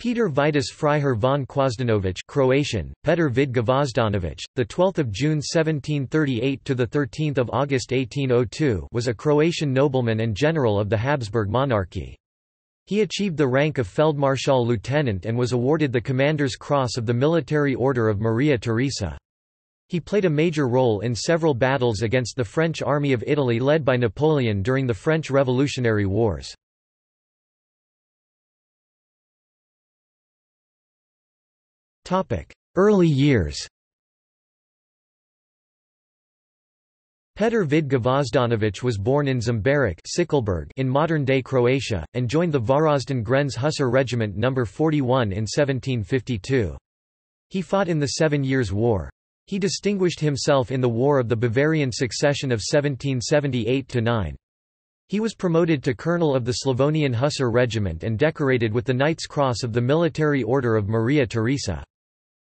Peter Vitus Freiherr von Quosdanovich Croatian, Petar vid Gvozdanović, the 12th of June 1738 to the 13th of August 1802 was a Croatian nobleman and general of the Habsburg monarchy. He achieved the rank of Feldmarschall lieutenant and was awarded the Commander's Cross of the Military Order of Maria Theresa. He played a major role in several battles against the French army of Italy led by Napoleon during the French Revolutionary Wars. Early years Petar vid Gvozdanović was born in Žumberak in modern-day Croatia, and joined the Varaždin Grenz Hussar Regiment No. 41 in 1752. He fought in the Seven Years' War. He distinguished himself in the War of the Bavarian Succession of 1778–9. He was promoted to colonel of the Slavonian Hussar Regiment and decorated with the Knight's Cross of the Military Order of Maria Theresa.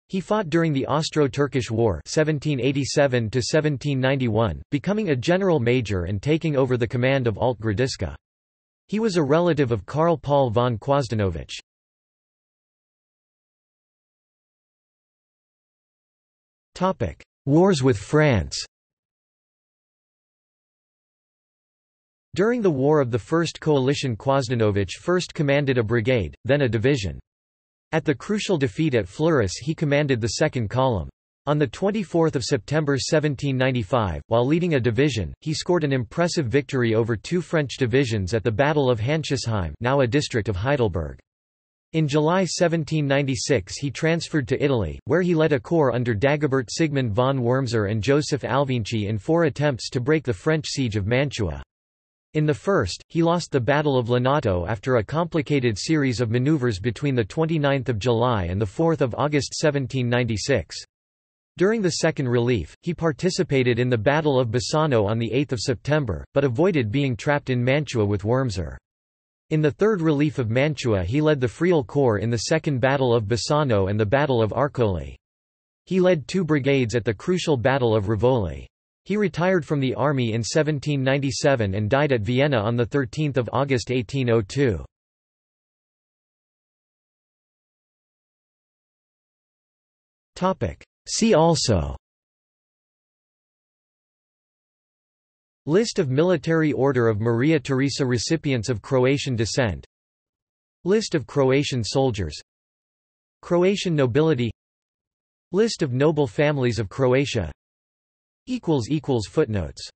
He fought during the Austro-Turkish War 1787 becoming a general major and taking over the command of Alt Gradiska. He was a relative of Karl Paul von Quosdanovich. Wars with France During the War of the First Coalition Quosdanovich first commanded a brigade, then a division. At the crucial defeat at Fleurus he commanded the second column. On 24 September 1795, while leading a division, he scored an impressive victory over two French divisions at the Battle of Handschuhsheim now a district of Heidelberg. In July 1796 he transferred to Italy, where he led a corps under Dagobert Sigmund von Wurmser and Joseph Alvinczi in four attempts to break the French siege of Mantua. In the first, he lost the Battle of Lonato after a complicated series of maneuvers between 29 July and 4 August 1796. During the second relief, he participated in the Battle of Bassano on 8 September, but avoided being trapped in Mantua with Wurmser. In the third relief of Mantua he led the Friaul Corps in the Second Battle of Bassano and the Battle of Arcole. He led two brigades at the crucial Battle of Rivoli. He retired from the army in 1797 and died at Vienna on 13 August 1802. See also. List of Military Order of Maria Theresa recipients of Croatian descent. List of Croatian soldiers. Croatian nobility. List of noble families of Croatia Footnotes